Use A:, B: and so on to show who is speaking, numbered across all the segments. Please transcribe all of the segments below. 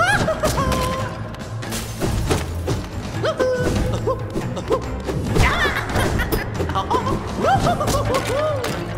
A: Oh!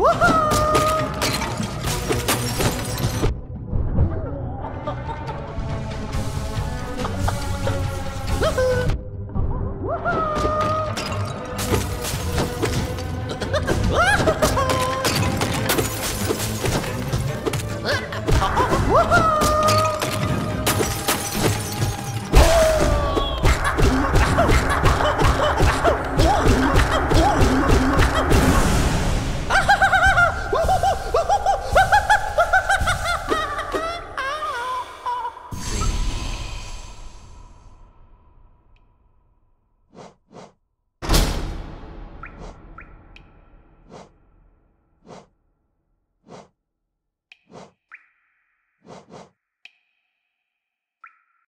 B: Woohoo!